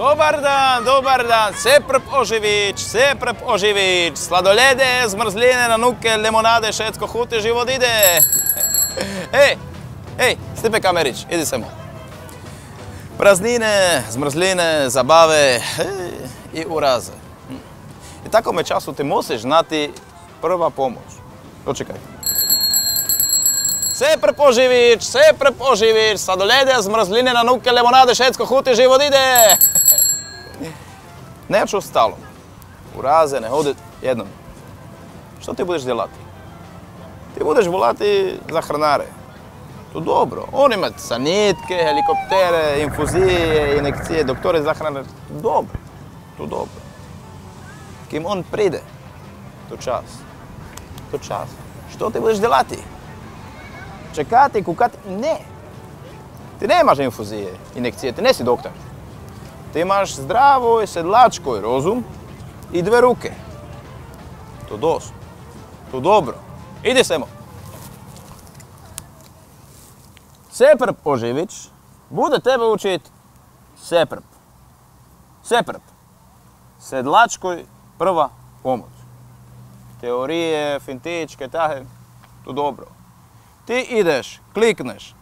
Dobar dan, dobar dan, Seprp Oživić, Seprp Oživić, sladolede, zmrzline, nanuke, limonade, šetsko hute, život ide. Ej, ej, Stipe Kamerić, idi se mu. Praznine, zmrzline, zabave ej, i uraze. I takome času ti musiš znati prva pomoć. Dočekaj. Seprp Oživić, Seprp Oživić, sladolede, zmrzline, nanuke, limonade, šetsko hute, život ide. Neću stalo. U raze ne hodi jednom. Što ti budeš djelati? Ti budeš volati za hrnare. To dobro. On ima sanitke, helikoptere, infuzije, injekcije, doktore za hrnare. Dobro. To dobro. Kim on pride, to čas. To čas. Što ti budeš djelati? Čekati, kukati? Ne. Ti nemaš infuzije, injekcije, ti nesi doktor. Ti imaš zdravo i sedlačkoj rozum i dve ruke. To dost. To dobro. Idi semo. Seprp Oživić bude tebe učit seprp. Seprp. Sedlačkoj prva pomoć. Teorije, fintičke, tahe, to dobro. Ti ideš, klikneš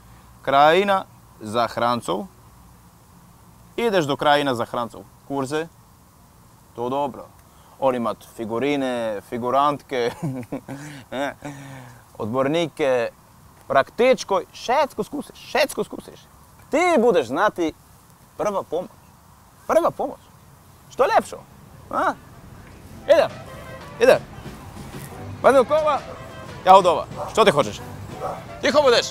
krajina za hrancov, ideš do krajina za hrancov kurze, to dobro. On imat figurine, figurantke, odbornike, praktičko, šetsko skusiš, šetsko skusiš. Ti budeš znati prva pomoć. Prva pomoć. Što je ljepšo? A? Idem, idem. Vadimo kova, ja od ova. Što ti hoćeš? Tiho budeš.